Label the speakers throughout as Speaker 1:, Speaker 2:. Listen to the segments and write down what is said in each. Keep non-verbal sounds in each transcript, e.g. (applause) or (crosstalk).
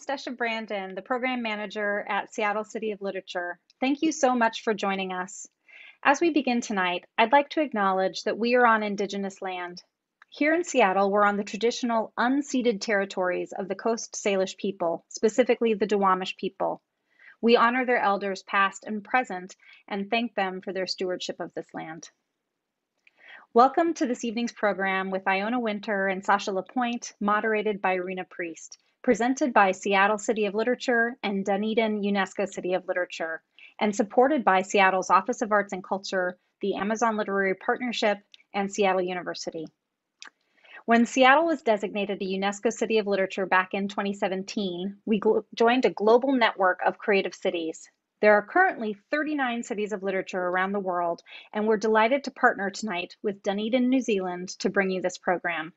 Speaker 1: Stesha Brandon, the program manager at Seattle City of Literature. Thank you so much for joining us. As we begin tonight, I'd like to acknowledge that we are on Indigenous land. Here in Seattle, we're on the traditional unceded territories of the Coast Salish people, specifically the Duwamish people. We honor their elders past and present and thank them for their stewardship of this land. Welcome to this evening's program with Iona Winter and Sasha LaPointe, moderated by Rena Priest, presented by Seattle City of Literature and Dunedin UNESCO City of Literature, and supported by Seattle's Office of Arts and Culture, the Amazon Literary Partnership, and Seattle University. When Seattle was designated a UNESCO City of Literature back in 2017, we joined a global network of creative cities, there are currently 39 cities of literature around the world, and we're delighted to partner tonight with Dunedin, New Zealand to bring you this program.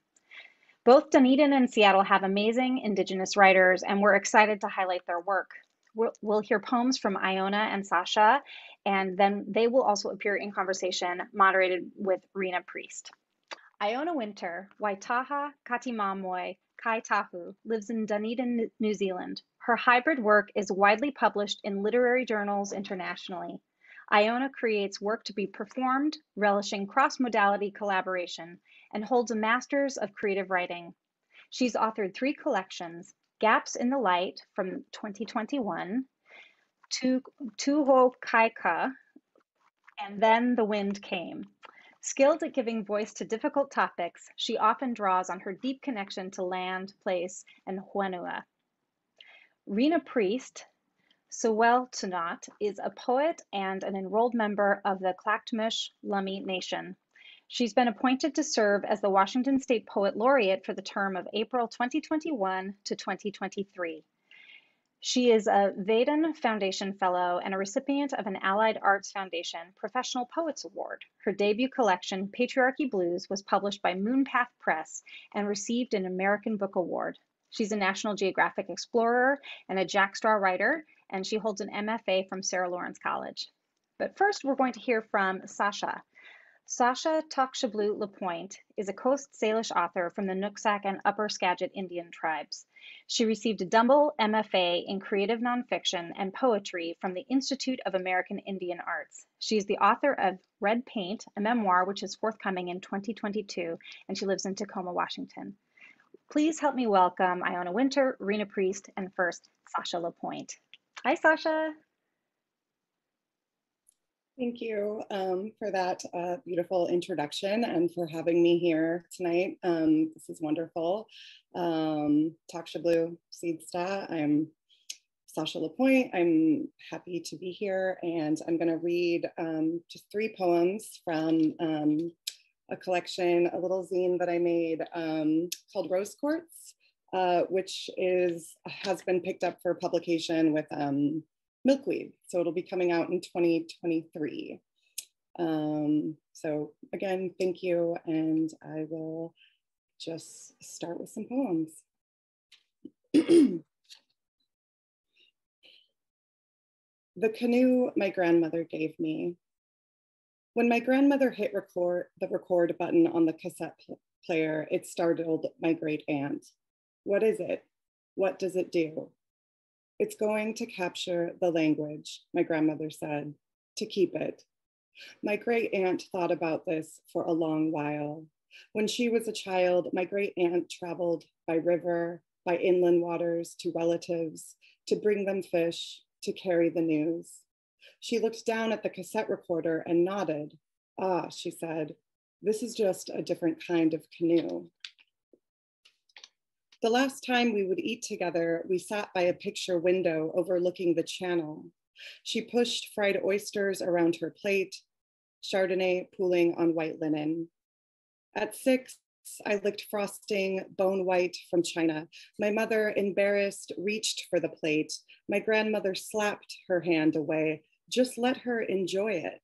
Speaker 1: Both Dunedin and Seattle have amazing Indigenous writers, and we're excited to highlight their work. We'll, we'll hear poems from Iona and Sasha, and then they will also appear in conversation moderated with Rena Priest. Iona Winter, Waitaha Kāti Māmoe Kaitahu, lives in Dunedin, New Zealand. Her hybrid work is widely published in literary journals internationally. Iona creates work to be performed, relishing cross modality collaboration, and holds a Master's of Creative Writing. She's authored three collections Gaps in the Light from 2021, Tuho Kaika, and Then the Wind Came. Skilled at giving voice to difficult topics, she often draws on her deep connection to land, place, and whenua. Rena Priest, Seweltunat, is a poet and an enrolled member of the Lhaq'temish Lummi Nation. She's been appointed to serve as the Washington State Poet Laureate for the term of April 2021 to 2023. She is a Vadon Foundation Fellow and a recipient of an Allied Arts Foundation Professional Poets Award. Her debut collection, Patriarchy Blues, was published by Moonpath Press and received an American Book Award. She's a National Geographic explorer and a Jack Straw writer, and she holds an MFA from Sarah Lawrence College. But first, we're going to hear from Sasha. Sasha Tokshublu LaPointe is a Coast Salish author from the Nooksack and Upper Skagit Indian tribes. She received a double MFA in creative nonfiction and poetry from the Institute of American Indian Arts. She is the author of Red Paint, a memoir which is forthcoming in 2022, and she lives in Tacoma, Washington. Please help me welcome Iona Winter, Rena Priest, and first, Sasha LaPointe. Hi, Sasha.
Speaker 2: Thank you um, for that uh, beautiful introduction and for having me here tonight. Um, this is wonderful. Um, Taksha Blue Seedsta. I'm Sasha LaPointe. I'm happy to be here and I'm going to read um, just three poems from um, a collection, a little zine that I made um, called Rose Quartz, uh, which is has been picked up for publication with milkweed. So it'll be coming out in 2023. Um, so again, thank you. And I will just start with some poems. (clears throat) the canoe my grandmother gave me. When my grandmother hit record, the record button on the cassette pl player, it startled my great aunt. What is it? What does it do? It's going to capture the language, my grandmother said, to keep it. My great aunt thought about this for a long while. When she was a child, my great aunt traveled by river, by inland waters to relatives, to bring them fish, to carry the news. She looked down at the cassette recorder and nodded. Ah, she said, this is just a different kind of canoe. The last time we would eat together, we sat by a picture window overlooking the channel. She pushed fried oysters around her plate, Chardonnay pooling on white linen. At six, I licked frosting, bone white from China. My mother, embarrassed, reached for the plate. My grandmother slapped her hand away. Just let her enjoy it.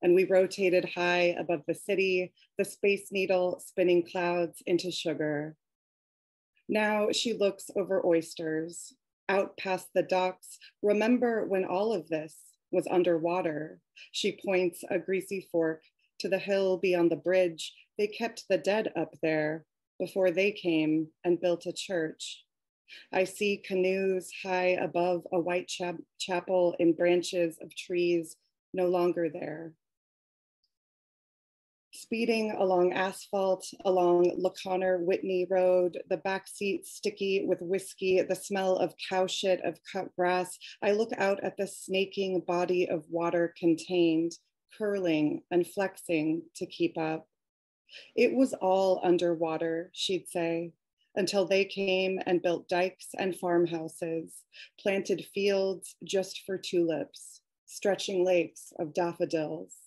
Speaker 2: And we rotated high above the city, the space needle spinning clouds into sugar. Now she looks over oysters, out past the docks. Remember when all of this was underwater? She points a greasy fork to the hill beyond the bridge. They kept the dead up there before they came and built a church. I see canoes high above a white chap chapel in branches of trees no longer there. Speeding along asphalt, along LaConner Whitney Road, the back seat sticky with whiskey, the smell of cow shit, of cut grass, I look out at the snaking body of water contained, curling and flexing to keep up. It was all underwater, she'd say, until they came and built dikes and farmhouses, planted fields just for tulips, stretching lakes of daffodils.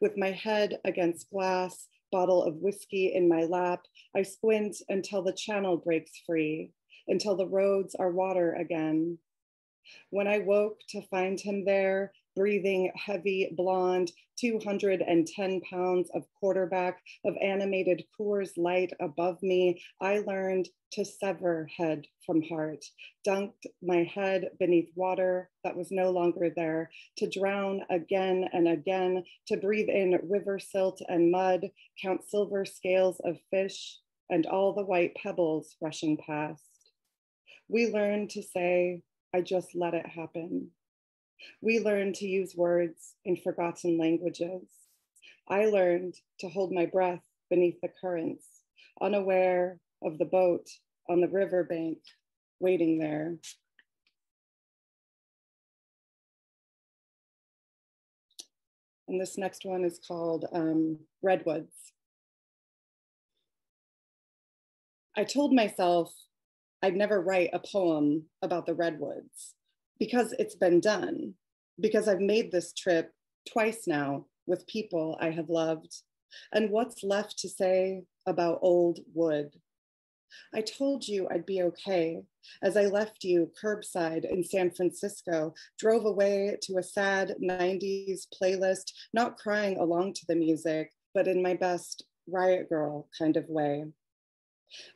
Speaker 2: With my head against glass, bottle of whiskey in my lap, I squint until the channel breaks free, until the roads are water again. When I woke to find him there, breathing heavy, blonde, 210 pounds of quarterback of animated Coors Light above me, I learned to sever head from heart, dunked my head beneath water that was no longer there, to drown again and again, to breathe in river silt and mud, count silver scales of fish and all the white pebbles rushing past. We learned to say, I just let it happen. We learned to use words in forgotten languages. I learned to hold my breath beneath the currents, unaware of the boat on the riverbank waiting there. And this next one is called um, Redwoods. I told myself I'd never write a poem about the redwoods because it's been done, because I've made this trip twice now with people I have loved. And what's left to say about old wood? I told you I'd be okay as I left you curbside in San Francisco, drove away to a sad 90s playlist, not crying along to the music, but in my best riot girl kind of way.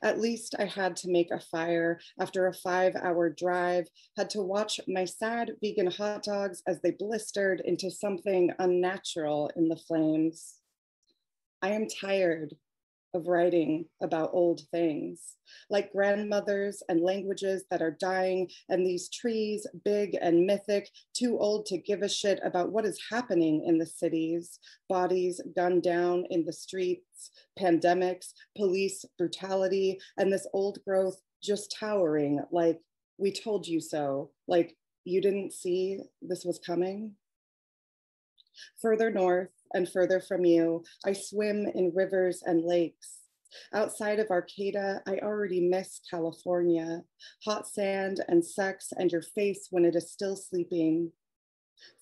Speaker 2: At least I had to make a fire after a five hour drive, had to watch my sad vegan hot dogs as they blistered into something unnatural in the flames. I am tired of writing about old things, like grandmothers and languages that are dying, and these trees, big and mythic, too old to give a shit about what is happening in the cities, bodies gunned down in the streets, pandemics, police brutality, and this old growth just towering like, we told you so, like, you didn't see this was coming? Further north, and further from you, I swim in rivers and lakes. Outside of Arcata, I already miss California, hot sand and sex and your face when it is still sleeping.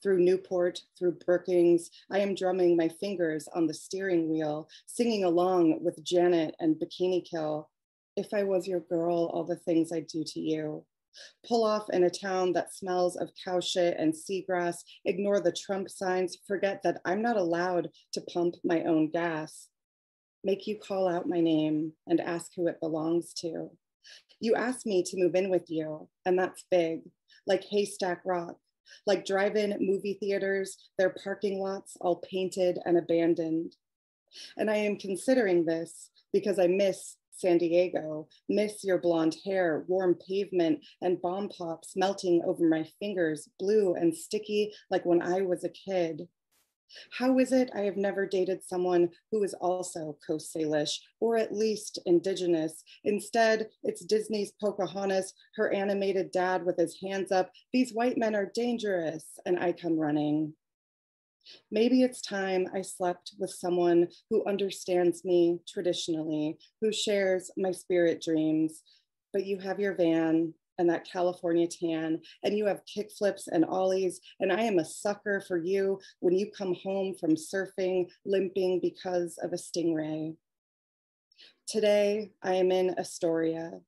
Speaker 2: Through Newport, through Brookings, I am drumming my fingers on the steering wheel, singing along with Janet and Bikini Kill. If I was your girl, all the things I'd do to you pull off in a town that smells of cow shit and seagrass, ignore the Trump signs, forget that I'm not allowed to pump my own gas, make you call out my name and ask who it belongs to. You ask me to move in with you, and that's big, like Haystack Rock, like drive in movie theaters, their parking lots all painted and abandoned. And I am considering this because I miss San Diego, miss your blonde hair, warm pavement, and bomb pops melting over my fingers, blue and sticky like when I was a kid. How is it I have never dated someone who is also Coast Salish or at least indigenous? Instead, it's Disney's Pocahontas, her animated dad with his hands up. These white men are dangerous, and I come running. Maybe it's time I slept with someone who understands me traditionally, who shares my spirit dreams. But you have your van and that California tan, and you have kickflips and ollies, and I am a sucker for you when you come home from surfing, limping because of a stingray. Today, I am in Astoria,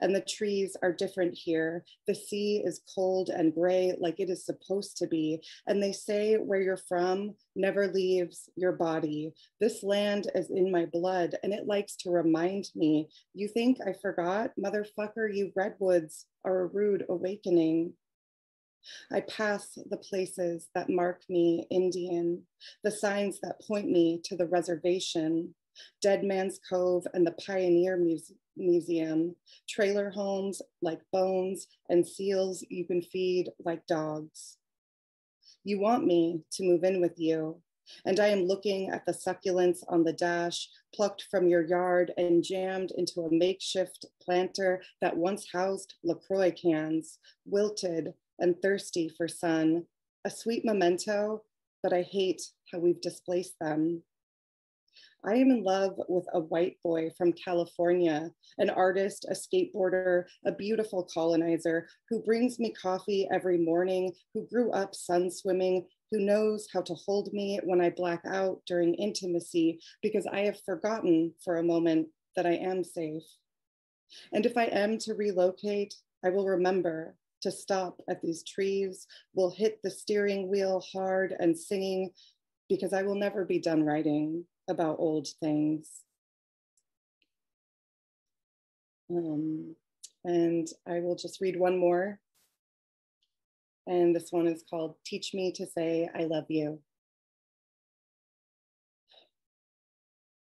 Speaker 2: and the trees are different here. The sea is cold and gray like it is supposed to be. And they say where you're from never leaves your body. This land is in my blood and it likes to remind me. You think I forgot? Motherfucker, you redwoods are a rude awakening. I pass the places that mark me Indian, the signs that point me to the reservation, Dead Man's Cove and the Pioneer Muse museum, trailer homes like bones, and seals you can feed like dogs. You want me to move in with you, and I am looking at the succulents on the dash, plucked from your yard and jammed into a makeshift planter that once housed LaCroix cans, wilted and thirsty for sun, a sweet memento, but I hate how we've displaced them. I am in love with a white boy from California, an artist, a skateboarder, a beautiful colonizer who brings me coffee every morning, who grew up sun swimming, who knows how to hold me when I black out during intimacy because I have forgotten for a moment that I am safe. And if I am to relocate, I will remember to stop at these trees, will hit the steering wheel hard and singing because I will never be done writing about old things. Um, and I will just read one more and this one is called Teach Me to Say I Love You.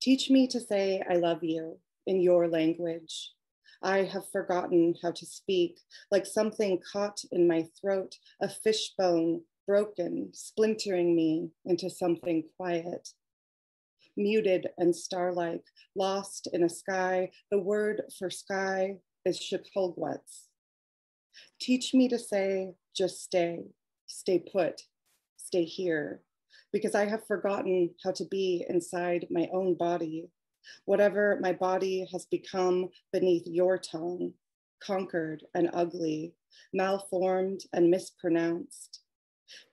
Speaker 2: Teach me to say I love you in your language. I have forgotten how to speak, like something caught in my throat, a fishbone broken, splintering me into something quiet. Muted and star-like, lost in a sky, the word for sky is Shipulgwets. Teach me to say, just stay, stay put, stay here, because I have forgotten how to be inside my own body, whatever my body has become beneath your tongue, conquered and ugly, malformed and mispronounced.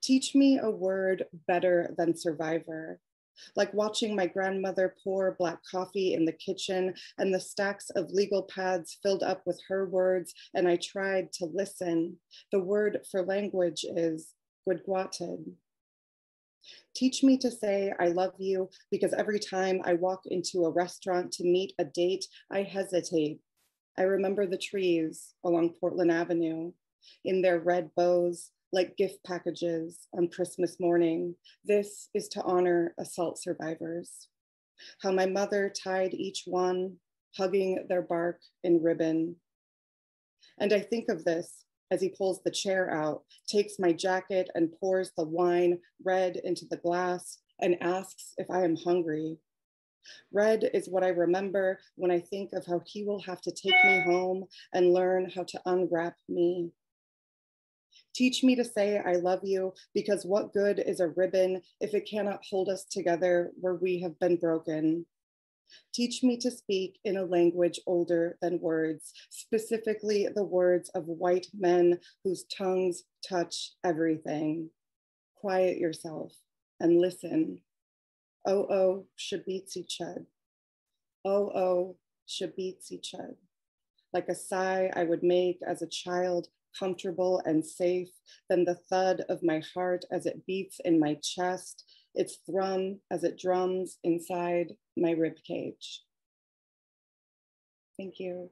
Speaker 2: Teach me a word better than survivor, like watching my grandmother pour black coffee in the kitchen and the stacks of legal pads filled up with her words, and I tried to listen. The word for language is guadguated. Teach me to say I love you because every time I walk into a restaurant to meet a date, I hesitate. I remember the trees along Portland Avenue in their red bows, like gift packages on Christmas morning. This is to honor assault survivors. How my mother tied each one, hugging their bark in ribbon. And I think of this as he pulls the chair out, takes my jacket and pours the wine red into the glass and asks if I am hungry. Red is what I remember when I think of how he will have to take me home and learn how to unwrap me. Teach me to say I love you because what good is a ribbon if it cannot hold us together where we have been broken? Teach me to speak in a language older than words, specifically the words of white men whose tongues touch everything. Quiet yourself and listen. Oh, oh, Shabitsi Chud. Oh, oh, Shabitsi Chud. Like a sigh I would make as a child comfortable and safe than the thud of my heart as it beats in my chest, its thrum as it drums inside my rib cage. Thank you.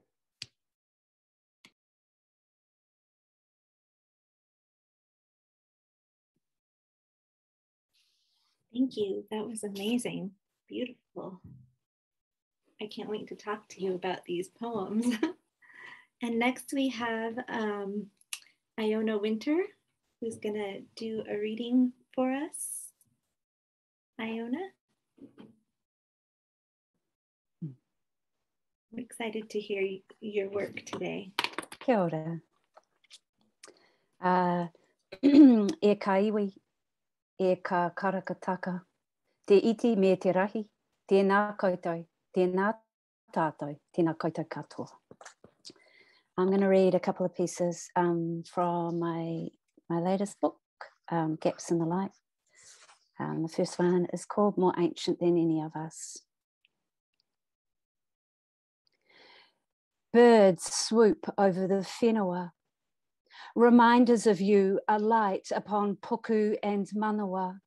Speaker 3: Thank you. That was amazing. Beautiful. I can't wait to talk to you about these poems. (laughs) And next we have um, Iona Winter, who's gonna do a reading for us. Iona? I'm excited to hear your work today.
Speaker 4: Kia ora. Uh, (clears throat) e ka iwi, e ka karakataka, te iti me te rahi, tēnā koutou, tēnā tātou, tēnā koutou katoa. I'm going to read a couple of pieces um, from my, my latest book, um, Gaps in the Light. Um, the first one is called More Ancient Than Any of Us. Birds swoop over the whenua. Reminders of you are light upon puku and manawa,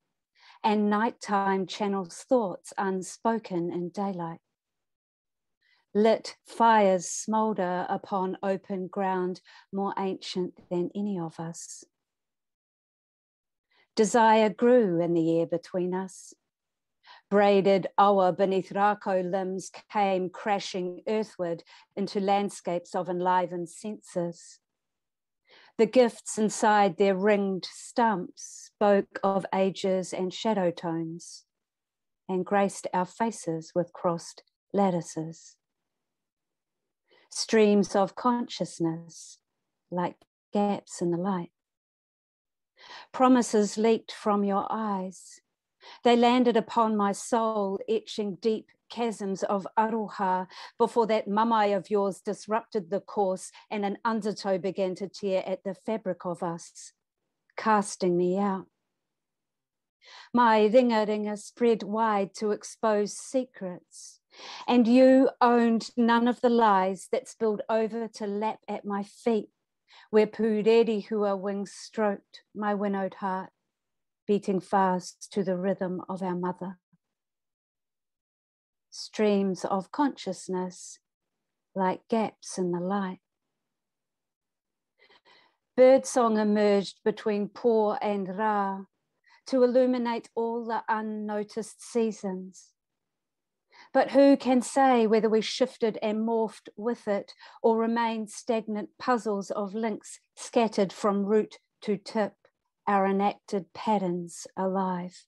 Speaker 4: and nighttime channels thoughts unspoken in daylight lit fires smoulder upon open ground more ancient than any of us. Desire grew in the air between us. Braided awa beneath rako limbs came crashing earthward into landscapes of enlivened senses. The gifts inside their ringed stumps spoke of ages and shadow tones and graced our faces with crossed lattices. Streams of consciousness like gaps in the light. Promises leaked from your eyes. They landed upon my soul, etching deep chasms of aroha before that mamae of yours disrupted the course and an undertow began to tear at the fabric of us, casting me out. My ringa ringa spread wide to expose secrets, and you owned none of the lies that spilled over to lap at my feet, where pūrerehua wings stroked my winnowed heart, beating fast to the rhythm of our mother streams of consciousness like gaps in the light. Birdsong emerged between Pō and Ra to illuminate all the unnoticed seasons. But who can say whether we shifted and morphed with it or remained stagnant puzzles of links scattered from root to tip, our enacted patterns alive?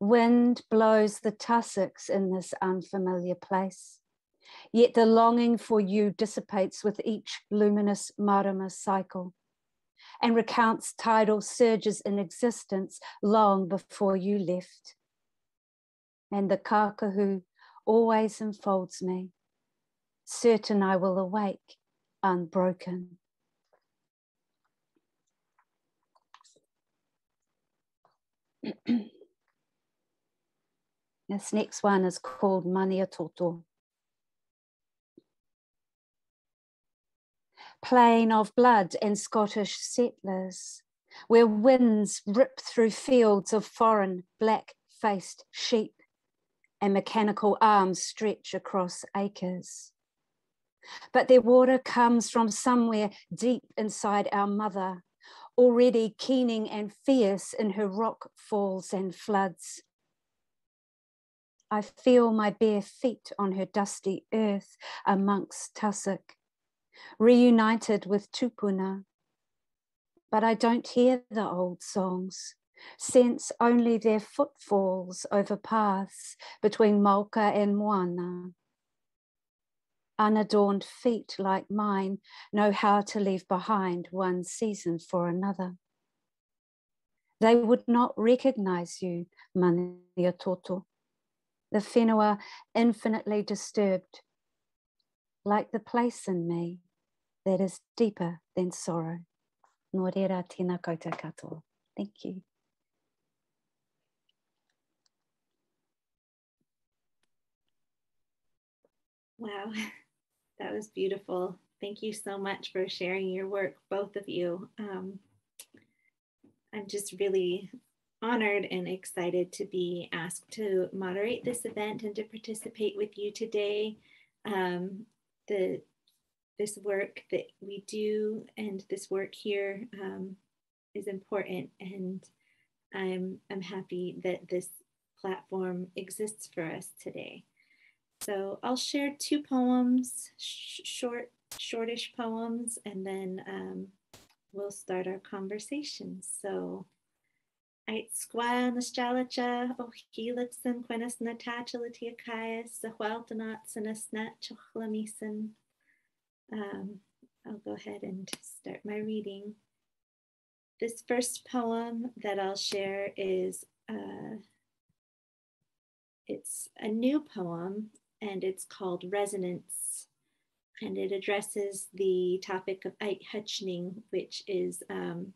Speaker 4: Wind blows the tussocks in this unfamiliar place. Yet the longing for you dissipates with each luminous marama cycle and recounts tidal surges in existence long before you left. And the kakahu always enfolds me, certain I will awake unbroken. (clears throat) This next one is called Maniatoto. Plain of blood and Scottish settlers, where winds rip through fields of foreign black faced sheep and mechanical arms stretch across acres. But their water comes from somewhere deep inside our mother, already keening and fierce in her rock falls and floods I feel my bare feet on her dusty earth amongst tussock, reunited with Tupuna. But I don't hear the old songs, sense only their footfalls over paths between Mauka and Moana. Unadorned feet like mine know how to leave behind one season for another. They would not recognize you, Maniatoto the whenua infinitely disturbed, like the place in me that is deeper than sorrow. Nō reira tēnā koutou katoa. Thank you.
Speaker 3: Wow, (laughs) that was beautiful. Thank you so much for sharing your work, both of you. Um, I'm just really honored and excited to be asked to moderate this event and to participate with you today. Um, the this work that we do and this work here um, is important, and I'm I'm happy that this platform exists for us today. So I'll share two poems, sh short, shortish poems, and then um, we'll start our conversation. So Ait squire nostalgia o helixen quenas natachalatia caius, the hueltanats and a snatch Um, I'll go ahead and start my reading. This first poem that I'll share is uh, it's a new poem and it's called Resonance. And it addresses the topic of Ait Hutchning, which is um,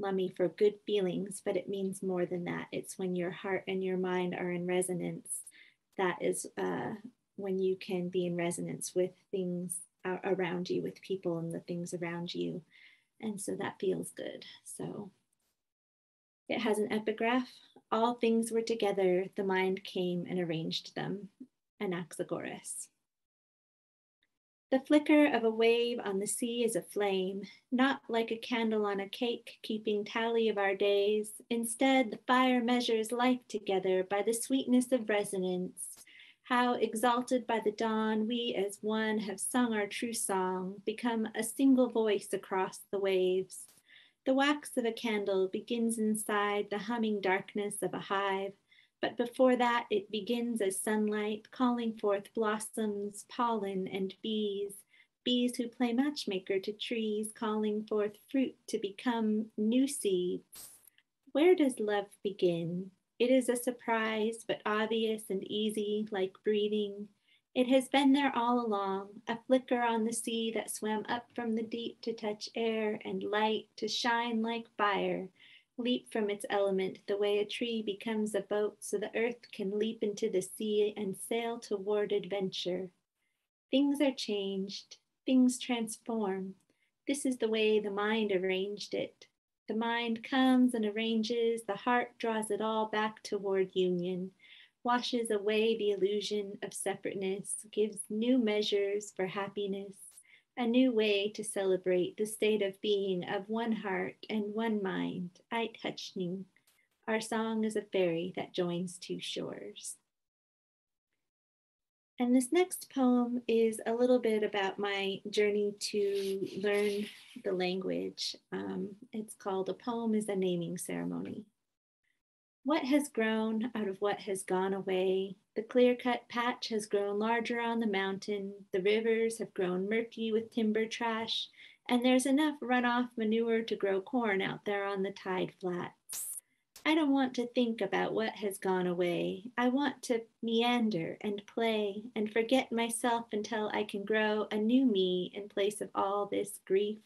Speaker 3: Lummi for good feelings, but it means more than that. It's when your heart and your mind are in resonance. That is uh, when you can be in resonance with things around you, with people and the things around you. And so that feels good. So it has an epigraph. All things were together, the mind came and arranged them. Anaxagoras. The flicker of a wave on the sea is a flame, not like a candle on a cake, keeping tally of our days. Instead, the fire measures life together by the sweetness of resonance. How, exalted by the dawn, we as one have sung our true song, become a single voice across the waves. The wax of a candle begins inside the humming darkness of a hive, but before that, it begins as sunlight, calling forth blossoms, pollen, and bees. Bees who play matchmaker to trees, calling forth fruit to become new seeds. Where does love begin? It is a surprise, but obvious and easy, like breathing. It has been there all along, a flicker on the sea that swam up from the deep to touch air and light to shine like fire, leap from its element the way a tree becomes a boat so the earth can leap into the sea and sail toward adventure. Things are changed, things transform. This is the way the mind arranged it. The mind comes and arranges, the heart draws it all back toward union, washes away the illusion of separateness, gives new measures for happiness, a new way to celebrate the state of being of one heart and one mind, Ait Hutchning. Our song is a ferry that joins two shores. And this next poem is a little bit about my journey to learn the language. Um, it's called A Poem is a Naming Ceremony. What has grown out of what has gone away? The clear cut patch has grown larger on the mountain. The rivers have grown murky with timber trash, and there's enough runoff manure to grow corn out there on the tide flats. I don't want to think about what has gone away. I want to meander and play and forget myself until I can grow a new me in place of all this grief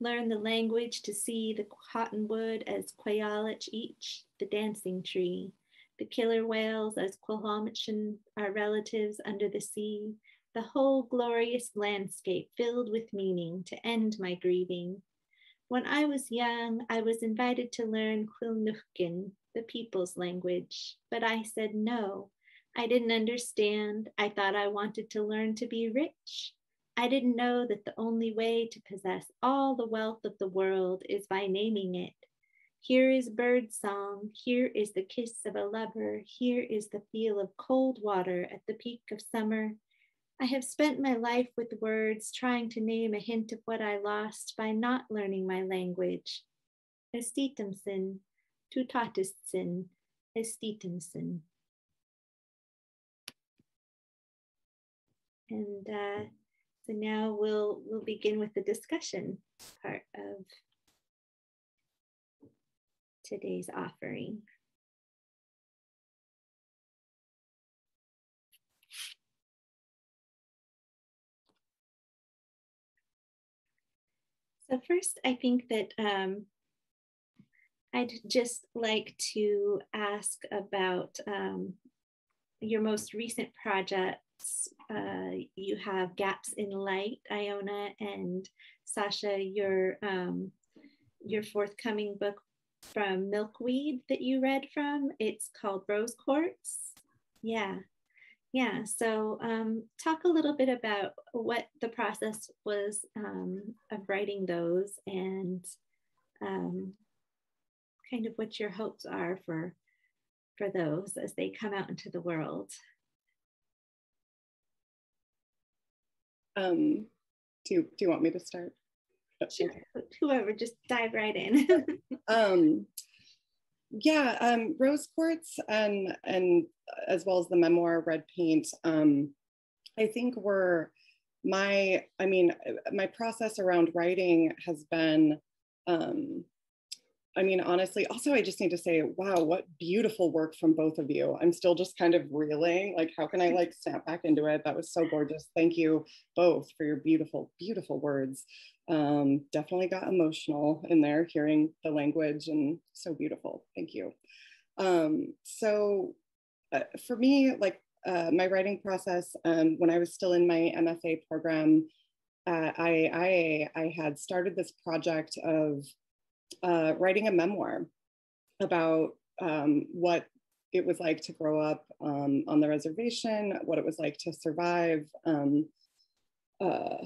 Speaker 3: learn the language to see the cottonwood as Quayalich each, the dancing tree, the killer whales as Quilhamachan, our relatives under the sea, the whole glorious landscape filled with meaning to end my grieving. When I was young, I was invited to learn Quilnuhkin, the people's language, but I said no. I didn't understand. I thought I wanted to learn to be rich. I didn't know that the only way to possess all the wealth of the world is by naming it. Here is bird song, here is the kiss of a lover, here is the feel of cold water at the peak of summer. I have spent my life with words trying to name a hint of what I lost by not learning my language. Estitemsen, tutatisten, estitemsen. And uh, so now we'll we'll begin with the discussion part of today's offering. So first, I think that um, I'd just like to ask about um, your most recent project uh, you have Gaps in Light, Iona and Sasha, your um, your forthcoming book from Milkweed that you read from. It's called Rose Quartz. Yeah, yeah. So um, talk a little bit about what the process was um, of writing those and um, kind of what your hopes are for for those as they come out into the world.
Speaker 2: Um, do you, do you want me to start?
Speaker 3: Sure. Whoever, just dive right in. (laughs)
Speaker 2: um, yeah, um, rose quartz and and as well as the memoir red paint. Um, I think were my. I mean, my process around writing has been um, I mean, honestly, also, I just need to say, wow, what beautiful work from both of you. I'm still just kind of reeling. Like, how can I like snap back into it? That was so gorgeous. Thank you both for your beautiful, beautiful words. Um, definitely got emotional in there hearing the language and so beautiful. Thank you. Um, so, uh, for me, like uh, my writing process, um, when I was still in my MFA program, uh, I, I, I had started this project of uh, writing a memoir about um, what it was like to grow up um, on the reservation, what it was like to survive. Um, uh,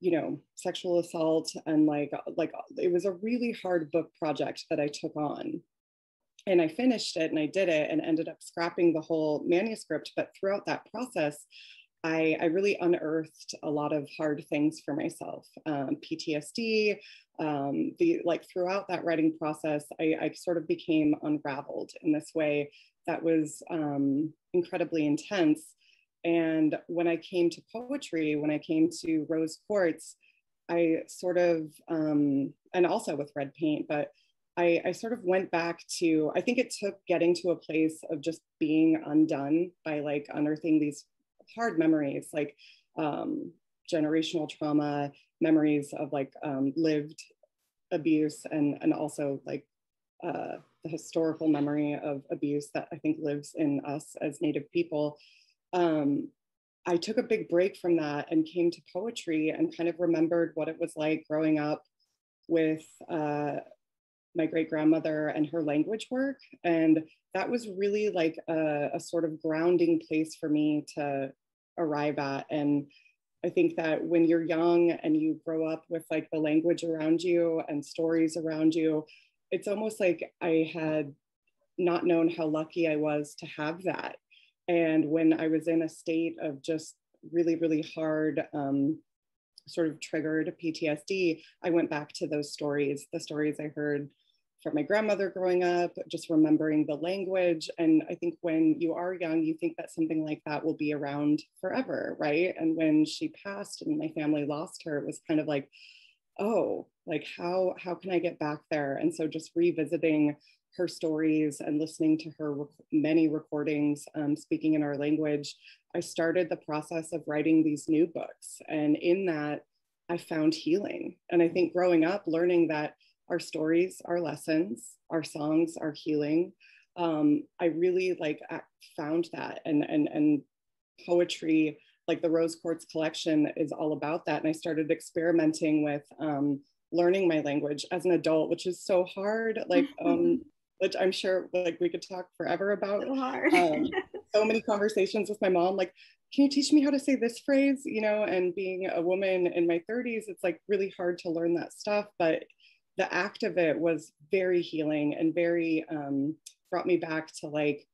Speaker 2: you know, sexual assault and like like it was a really hard book project that I took on. And I finished it and I did it and ended up scrapping the whole manuscript. But throughout that process, I, I really unearthed a lot of hard things for myself. Um, PTSD, um, the like throughout that writing process, I, I, sort of became unraveled in this way that was um, incredibly intense. And when I came to poetry, when I came to Rose Quartz, I sort of, um, and also with red paint, but I, I, sort of went back to, I think it took getting to a place of just being undone by like unearthing these hard memories, like um, generational trauma, memories of like um, lived abuse, and, and also like uh, the historical memory of abuse that I think lives in us as Native people. Um, I took a big break from that and came to poetry and kind of remembered what it was like growing up with uh, my great grandmother and her language work. And that was really like a, a, sort of grounding place for me to arrive at. And I think that when you're young and you grow up with like the language around you and stories around you, it's almost like I had not known how lucky I was to have that. And when I was in a state of just really, really hard, um, sort of triggered PTSD, I went back to those stories, the stories I heard from my grandmother growing up, just remembering the language. And I think when you are young, you think that something like that will be around forever, right? And when she passed and my family lost her, it was kind of like, oh, like how how can I get back there? And so just revisiting her stories and listening to her rec- many recordings um, speaking in our language, I started the process of writing these new books. And in that, I found healing. And I think growing up, learning that our stories our lessons, our songs our healing. Um, I really like found that and and and poetry like the Rose Quartz collection is all about that. And I started experimenting with um, learning my language as an adult, which is so hard. Like, (laughs) um, which I'm sure like we could talk forever about.
Speaker 3: So hard.
Speaker 2: um, (laughs) so many conversations with my mom, like, can you teach me how to say this phrase? You know, and being a woman in my 30s, it's like really hard to learn that stuff. But the act of it was very healing and very um, brought me back to like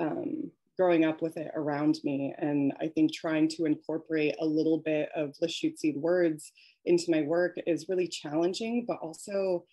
Speaker 2: um, growing up with it around me. And I think trying to incorporate a little bit of Lushootseed words into my work is really challenging, but also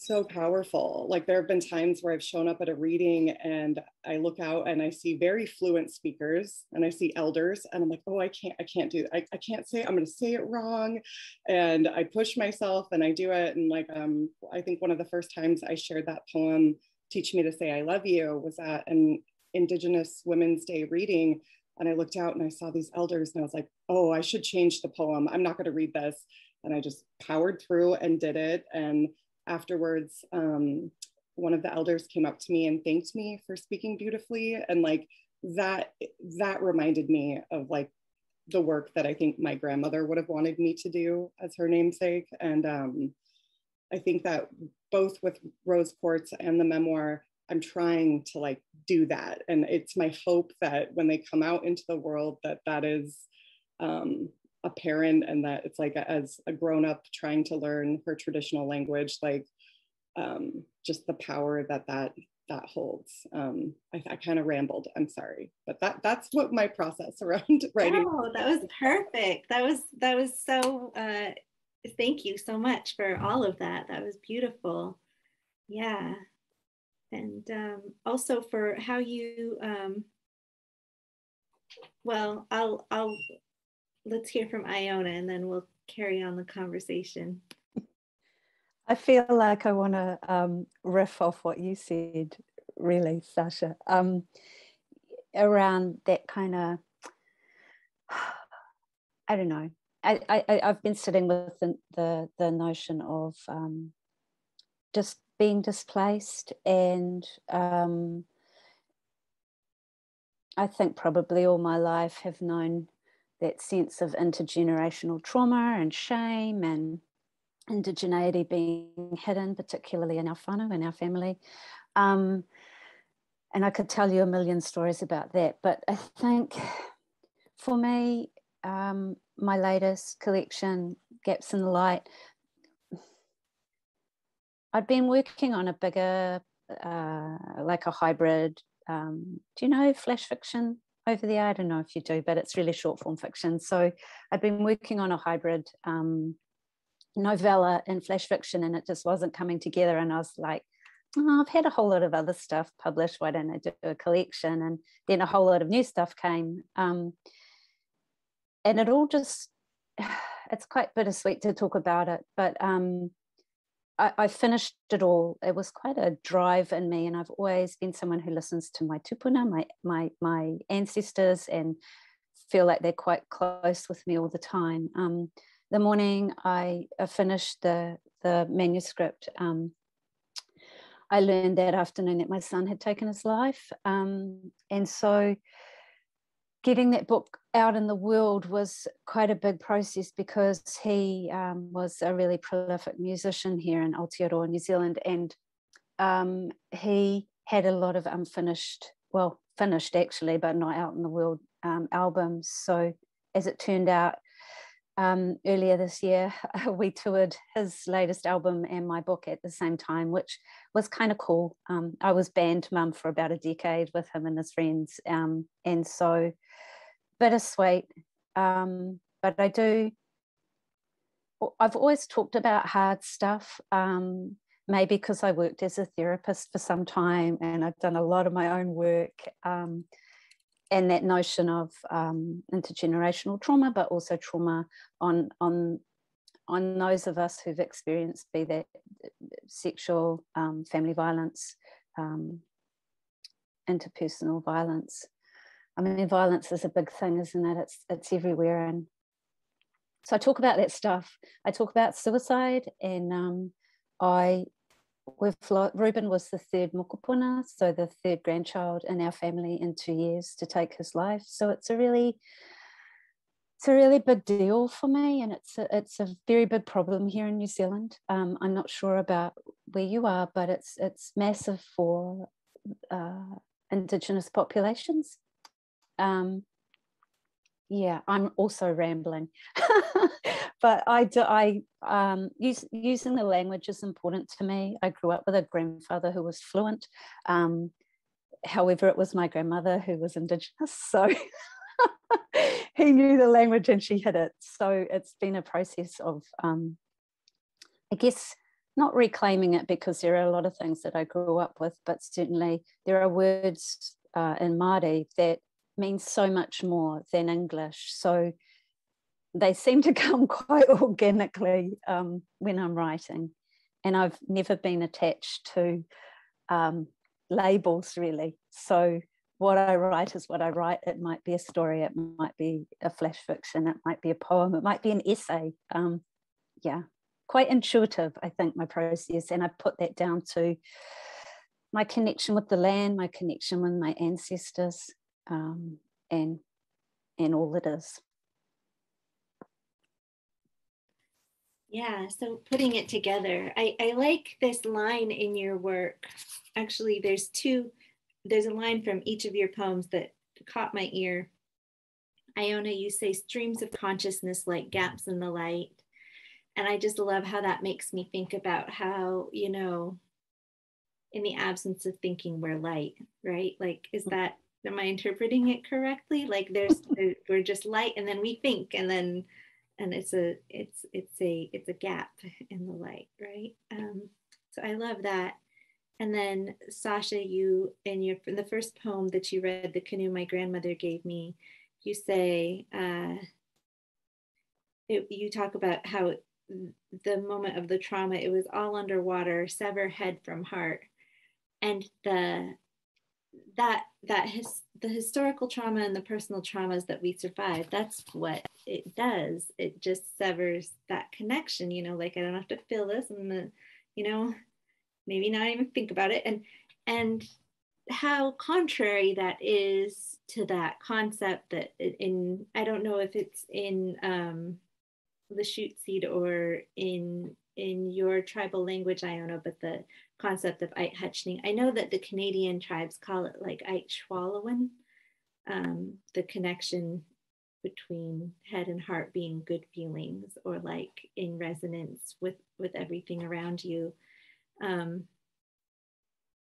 Speaker 2: so powerful. Like there have been times where I've shown up at a reading and I look out and I see very fluent speakers and I see elders and I'm like, oh, I can't, I can't do, I, I can't say, I'm going to say it wrong. And I push myself and I do it. And like, um, I think one of the first times I shared that poem, Teach Me to Say I Love You, was at an Indigenous Women's Day reading. And I looked out and I saw these elders and I was like, oh, I should change the poem. I'm not going to read this. And I just powered through and did it. And afterwards, um, one of the elders came up to me and thanked me for speaking beautifully. And like that, that reminded me of like the work that I think my grandmother would have wanted me to do as her namesake. And um, I think that both with Rose Quartz and the memoir, I'm trying to like do that. And it's my hope that when they come out into the world, that that is um, a parent and that it's like as a grown up trying to learn her traditional language like um, just the power that that that holds. Um, i, I kind of rambled i'm sorry but that that's what my process (laughs) around writing
Speaker 3: oh that was perfect. That was that was so uh, thank you so much for all of that. That was beautiful. Yeah. And um, also for how you um, well i'll i'll let's hear from Iona and then we'll carry on the conversation.
Speaker 4: I feel like I want to um, riff off what you said, really, Sasha, um, around that kind of, (sighs) I don't know. I, I, I've been sitting with the, the, the notion of um, just being displaced and um, I think probably all my life have known that sense of intergenerational trauma and shame and indigeneity being hidden, particularly in our whānau, our family. Um, and I could tell you a million stories about that. But I think for me, um, my latest collection, Gaps in the Light, I'd been working on a bigger, uh, like a hybrid. Um, do you know flash fiction over the I don't know if you do, but it's really short form fiction. So I've been working on a hybrid um, novella and flash fiction, and it just wasn't coming together. And I was like, oh, I've had a whole lot of other stuff published. Why don't I do a collection? And then a whole lot of new stuff came. Um, and it all just, (sighs) it's quite bittersweet to talk about it, but um, I, I, finished it all. It was quite a drive in me, and I've always been someone who listens to my tupuna, my my my ancestors, and feel like they're quite close with me all the time. Um, the morning I finished the the manuscript, um, I learned that afternoon that my son had taken his life, um, and so getting that book out in the world was quite a big process because he um, was a really prolific musician here in Aotearoa, New Zealand, and um, he had a lot of unfinished, well, finished actually, but not out in the world um, albums. So as it turned out, um, earlier this year, (laughs) we toured his latest album and my book at the same time, which was kind of cool. Um, I was band mum for about a decade with him and his friends. Um, and so bittersweet. Um, but I do, I've always talked about hard stuff, um, maybe because I worked as a therapist for some time and I've done a lot of my own work. And that notion of um, intergenerational trauma, but also trauma on on on those of us who've experienced be that sexual, um, family violence, um, interpersonal violence. I mean, violence is a big thing, isn't it? It's it's everywhere, and so I talk about that stuff. I talk about suicide, and um, I we've Ruben was the third mokopuna, so the third grandchild in our family in two years to take his life. So it's a really it's a really big deal for me, and it's a, it's a very big problem here in New Zealand. Um, I'm not sure about where you are, but it's it's massive for uh, Indigenous populations. Um, yeah, I'm also rambling, (laughs) but I do. I um, use, using the language is important to me. I grew up with a grandfather who was fluent. Um, however, it was my grandmother who was Indigenous, (laughs) so (laughs) he knew the language and she had it. So it's been a process of, um, I guess, not reclaiming it because there are a lot of things that I grew up with, but certainly there are words uh, in Māori that means so much more than English. So they seem to (laughs) come quite organically um, when I'm writing. And I've never been attached to um, labels really. So what I write is what I write. It might be a story, it might be a flash fiction, it might be a poem, it might be an essay. Um, yeah, quite intuitive, I think, my process. And I put that down to my connection with the land, my connection with my ancestors, um, and and all it is.
Speaker 3: Yeah, so putting it together, I, I like this line in your work. Actually, there's two, there's a line from each of your poems that caught my ear. Iona, you say streams of consciousness like gaps in the light. And I just love how that makes me think about how, you know, in the absence of thinking, we're light, right? Like, is that am i interpreting it correctly? Like there's (laughs) we're just light and then we think and then and it's a it's it's a it's a gap in the light right? Um, so i love that. And then sasha you in your in the first poem that you read the canoe my grandmother gave me you say uh, it, you talk about how the moment of the trauma it was all underwater sever head from heart. And the that that his the historical trauma and the personal traumas that we survive that's what it does. It just severs that connection you know like i don't have to feel this and the you know maybe not even think about it. And and how contrary that is to that concept that in i don't know if it's in um the shoot seed or in in your tribal language iona but the concept of Aitchutchning. I know that the Canadian tribes call it like Aitchwalawin, um, the connection between head and heart being good feelings or like in resonance with with everything around you um,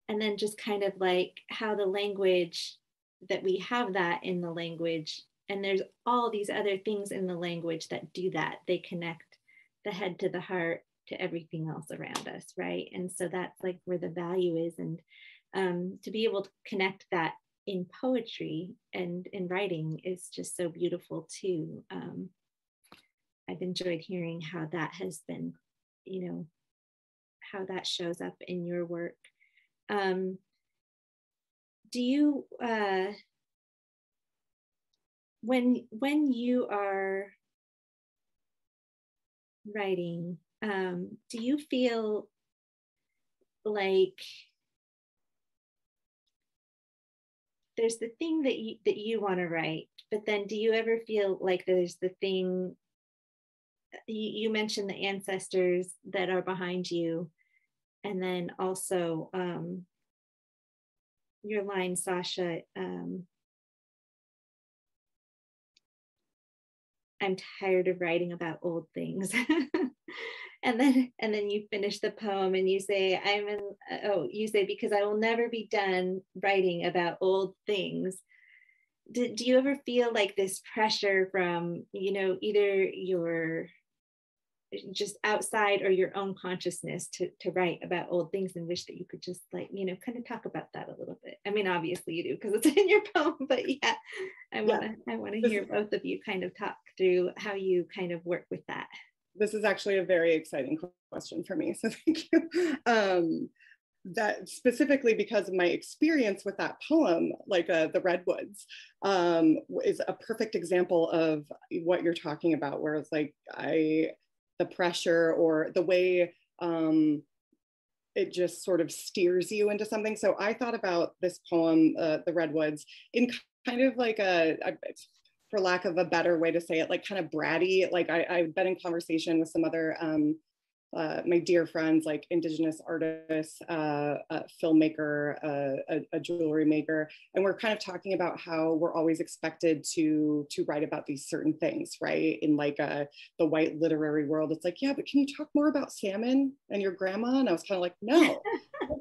Speaker 3: and then just kind of like how the language that we have that in the language and there's all these other things in the language that do that they connect the head to the heart to everything else around us right? And so that's like where the value is. And um, to be able to connect that in poetry and in writing is just so beautiful too. Um, i've enjoyed hearing how that has been you know how that shows up in your work. Um, do you uh, when when you are writing um, do you feel like there's the thing that you that you want to write but then do you ever feel like there's the thing you, you mentioned the ancestors that are behind you and then also um, your line sasha um, I'm tired of writing about old things. (laughs) and then and then you finish the poem and you say I'm in oh you say because I will never be done writing about old things. Do, do you ever feel like this pressure from you know either your just outside or your own consciousness to to write about old things and wish that you could just like you know kind of talk about that a little bit i mean obviously you do because it's (laughs) in your poem but yeah i want to yeah. i want to hear both of you kind of talk through how you kind of work with that
Speaker 2: this is actually a very exciting question for me so (laughs) thank you um, that specifically because of my experience with that poem, like uh, the Redwoods, um, is a perfect example of what you're talking about, where it's like I the pressure or the way um, it just sort of steers you into something. So I thought about this poem, uh, The Redwoods, in kind of like a, for lack of a better way to say it, like kind of bratty. Like I, have been in conversation with some other um, uh, my dear friends like indigenous artists uh, a filmmaker uh, a, a, jewelry maker and we're kind of talking about how we're always expected to to write about these certain things right? In like a, uh, the white literary world it's like yeah but can you talk more about salmon and your grandma? And i was kind of like no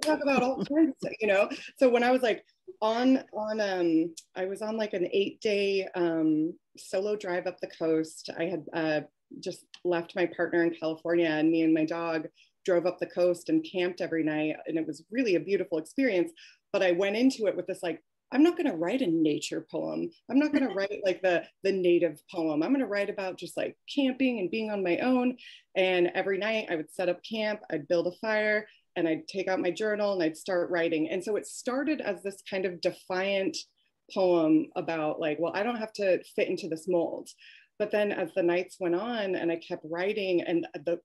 Speaker 2: talk about all (laughs) kinds of, you know? So when i was like on on um i was on like an eight day um solo drive up the coast. I had uh just left my partner in California and me and my dog drove up the coast and camped every night. And it was really a beautiful experience. But I went into it with this like, I'm not going to write a nature poem. I'm not going (laughs) to write like the the native poem. I'm going to write about just like camping and being on my own. And every night I would set up camp, I'd build a fire, and I'd take out my journal and I'd start writing. And so it started as this kind of defiant poem about like, well, I don't have to fit into this mold. But then as the nights went on and I kept writing and the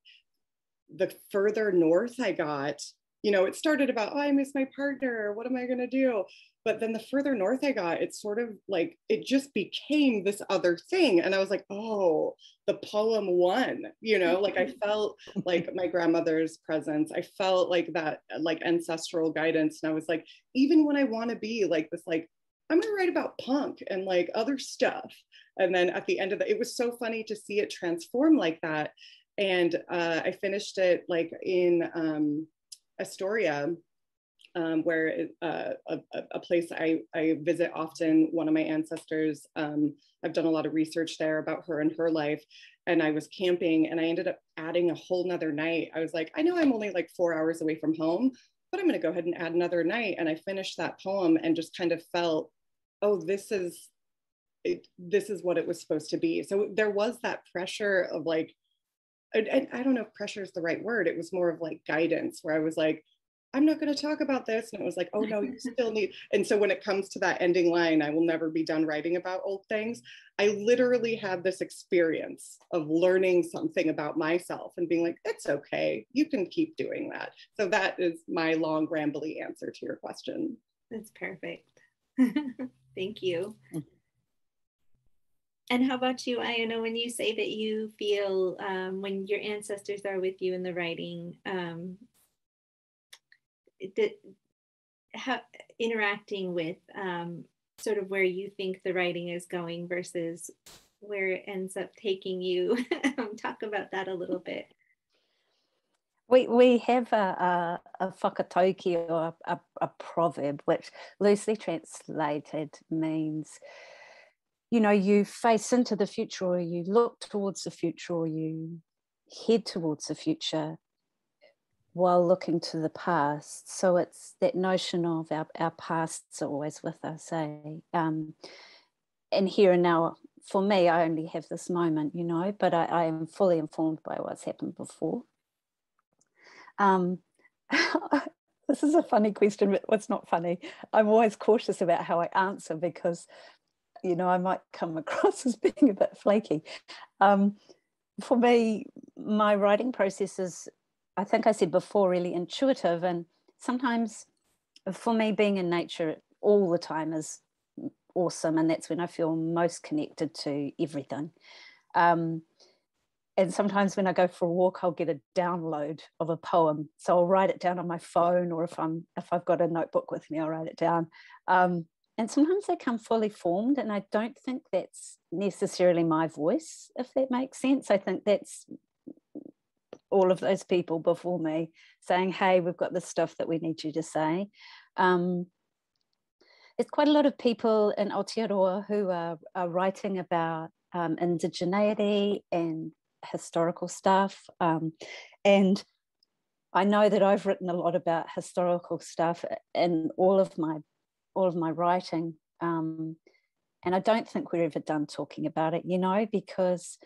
Speaker 2: the further north I got, you know, it started about, oh, I miss my partner. What am I going to do? But then the further north I got, it sort of like, it just became this other thing. And I was like, oh, the poem won, you know, like I (laughs) felt like my grandmother's presence. I felt like that, like ancestral guidance. And I was like, even when I want to be like this, like, I'm going to write about punk and like other stuff and then at the end of it, it was so funny to see it transform like that. And uh, i finished it like in um, astoria um, where it, uh, a, a, place I, I visit often. One of my ancestors um, i've done a lot of research there about her and her life. And i was camping and i ended up adding a whole nother night. I was like i know i'm only like four hours away from home but i'm going to go ahead and add another night. And i finished that poem and just kind of felt oh this is it, this is what it was supposed to be. So there was that pressure of like, and I don't know if pressure is the right word. It was more of like guidance where I was like, I'm not going to talk about this. And it was like, oh no, you still need. (laughs) And so when it comes to that ending line, I will never be done writing about old things. I literally had this experience of learning something about myself and being like, it's okay. You can keep doing that. So that is my long, rambly answer to your question.
Speaker 3: That's perfect. (laughs) Thank you. Mm. And how about you, Iona, when you say that you feel um, when your ancestors are with you in the writing, um, that how, interacting with um, sort of where you think the writing is going versus where it ends up taking you. (laughs) Talk about that a little bit.
Speaker 4: We, we have a, a, a whakatauki or a, a, a proverb, which loosely translated means, you know, you face into the future or you look towards the future or you head towards the future while looking to the past. So it's that notion of our, our pasts are always with us, eh? Um, and here and now, for me, I only have this moment, you know, but I, I am fully informed by what's happened before. Um, (laughs) this is a funny question, but what's not funny? I'm always cautious about how I answer because, you know, I might come (laughs) across as being a bit flaky. Um, for me, my writing process is, I think I said before, really intuitive. And sometimes for me, being in nature all the time is awesome. And that's when I feel most connected to everything. Um, and sometimes when I go for a walk, I'll get a download of a poem. So I'll write it down on my phone, or if I'm if I've got a notebook with me, I'll write it down. Um, and sometimes they come fully formed, and I don't think that's necessarily my voice, if that makes sense. I think that's all of those people before me saying, "Hey, we've got this stuff that we need you to say." Um, there's quite a lot of people in Aotearoa who are, are writing about um, indigeneity and historical stuff. Um, and I know that I've written a lot about historical stuff in all of my all of my writing. Um, and I don't think we're ever done talking about it, you know, because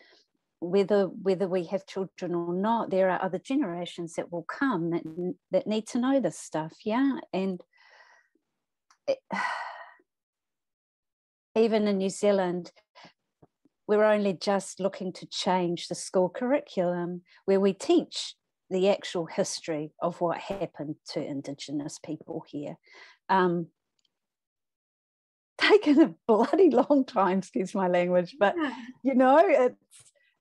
Speaker 4: whether whether we have children or not, there are other generations that will come that that need to know this stuff, yeah. And it, (sighs) even in New Zealand, we're only just looking to change the school curriculum where we teach the actual history of what happened to Indigenous people here. Um, taken a (laughs) bloody long time, excuse my language, but you know, it's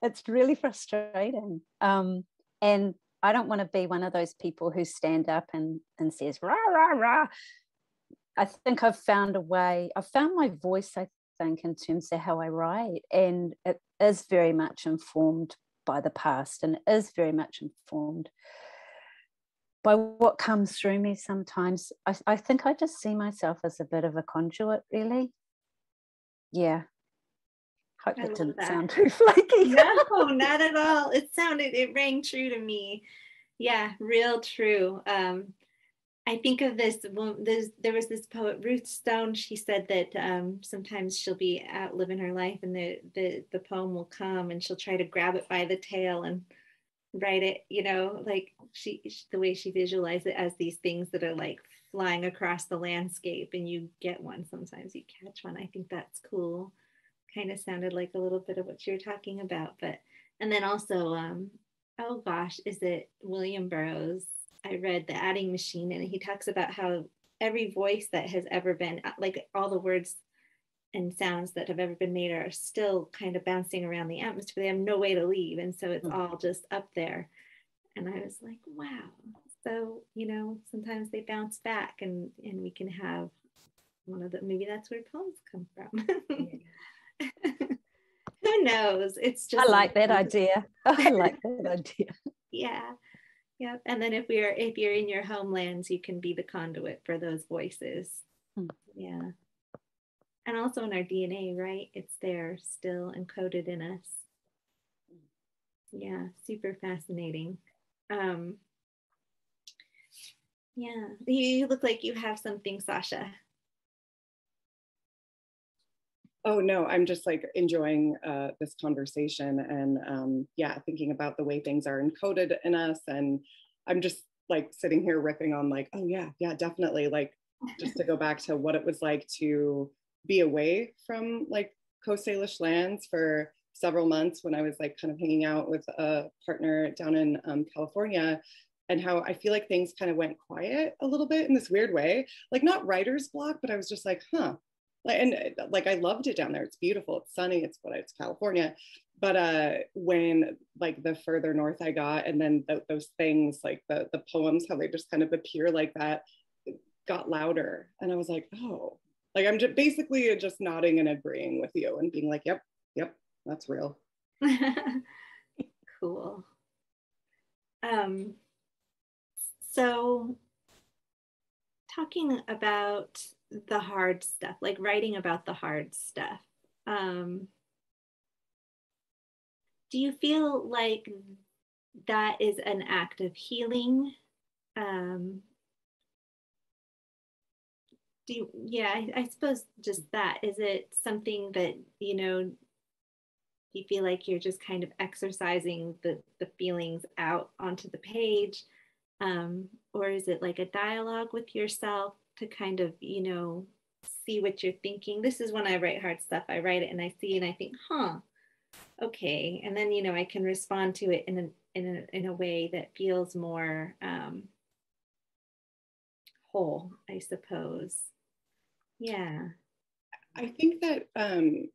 Speaker 4: it's really frustrating. Um, and I don't want to be one of those people who stand up and, and says, rah, rah, rah. I think I've found a way, I've found my voice, I think, in terms of how I write. And it is very much informed by the past and it is very much informed by what comes through me sometimes. I, I think I just see myself as a bit of a conduit, really. Yeah. Hope
Speaker 3: I
Speaker 4: that didn't
Speaker 3: that.
Speaker 4: sound (laughs) too flaky.
Speaker 3: no, not at all. It sounded, it rang true to me. Yeah, real true. Um, I think of this. Well, there was this poet Ruth Stone. She said that um, sometimes she'll be out living her life, and the, the the poem will come, and she'll try to grab it by the tail and write it. You know, like she the way she visualized it as these things that are like flying across the landscape, and you get one. Sometimes you catch one. I think that's cool. Kind of sounded like a little bit of what you're talking about, but and then also, um, oh gosh, is it William Burroughs? I read The Adding Machine, and he talks about how every voice that has ever been, uh, like all the words and sounds that have ever been made, are still kind of bouncing around the atmosphere. They have no way to leave. And so it's all just up there. And I was like, wow. So, you know, sometimes they bounce back and, and we can have one of the, maybe that's where poems come from. (laughs) Who knows? It's just. (laughs)
Speaker 4: I like that idea. I like that idea.
Speaker 3: Yeah. Yep. And then if we're if you're in your homelands, you can be the conduit for those voices.
Speaker 4: Hmm.
Speaker 3: Yeah. And also in our DNA, right? It's there still encoded in us. Yeah, super fascinating. Um yeah, you look like you have something, Sasha.
Speaker 2: Oh no, I'm just like enjoying uh, this conversation and um, yeah, thinking about the way things are encoded in us, and I'm just like sitting here ripping on like, oh yeah, yeah, definitely. Like just to go back to what it was like to be away from like Coast Salish lands for several months when I was like kind of hanging out with a partner down in um, California and how I feel like things kind of went quiet a little bit in this weird way, like not writer's block, but I was just like, huh, and uh, like I loved it down there. It's beautiful. It's sunny. It's what it's California. But uh, when like the further north I got, and then th- those things like the the poems, how they just kind of appear like that, got louder, and I was like, oh, like I'm just basically just nodding and agreeing with you and being like, yep, yep, that's real. (laughs)
Speaker 3: cool. Um, so, talking about the hard stuff, like writing about the hard stuff, um, do you feel like that is an act of healing? Um, do you, yeah, I, I suppose just that. Is it something that, you know, you feel like you're just kind of exercising the, the feelings out onto the page? Um, or is it like a dialogue with yourself to kind of, you know, see what you're thinking? This is when I write hard stuff. I write it and I see and I think, huh, okay. And then, you know, I can respond to it in a, in a, in a way that feels more um, whole, I suppose. Yeah.
Speaker 2: I think that um,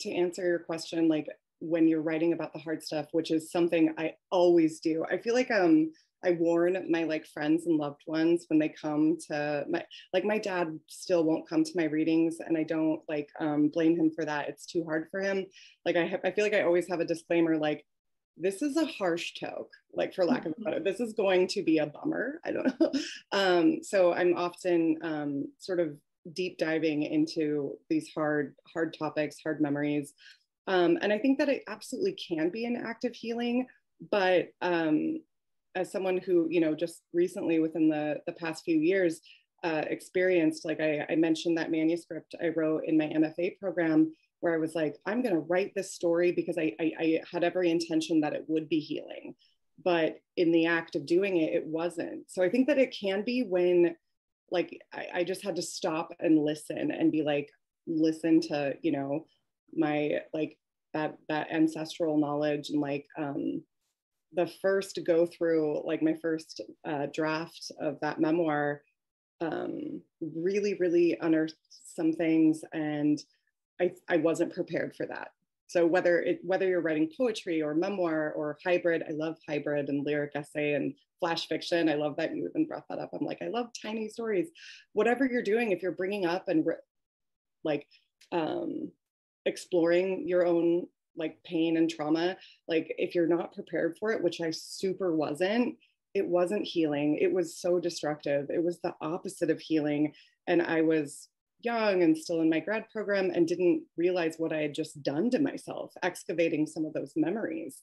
Speaker 2: to answer your question, like when you're writing about the hard stuff, which is something I always do, I feel like um, I warn my like friends and loved ones when they come to my like my dad still won't come to my readings and I don't like um, blame him for that. It's too hard for him. Like I have, I feel like I always have a disclaimer like this is a harsh toke, like for lack of a mm-hmm. better, this is going to be a bummer. I don't (laughs) know. Um, so I'm often um, sort of deep diving into these hard, hard topics, hard memories. Um, and I think that it absolutely can be an act of healing, but um, as someone who, you know, just recently within the, the past few years uh, experienced, like I, I mentioned that manuscript I wrote in my MFA program, where I was like, I'm going to write this story because I, I, I, had every intention that it would be healing. But in the act of doing it, it wasn't. So I think that it can be when like I, I just had to stop and listen and be like listen to you know my like that that ancestral knowledge and like um the first go through like my first uh, draft of that memoir um, really really unearthed some things and I, I wasn't prepared for that so whether it whether you're writing poetry or memoir or hybrid i love hybrid and lyric essay and flash fiction. I love that you even brought that up. I'm like, I love tiny stories. Whatever you're doing, if you're bringing up and re- like um, exploring your own like pain and trauma, like if you're not prepared for it, which I super wasn't, it wasn't healing. It was so destructive. It was the opposite of healing. And I was young and still in my grad program and didn't realize what I had just done to myself, excavating some of those memories.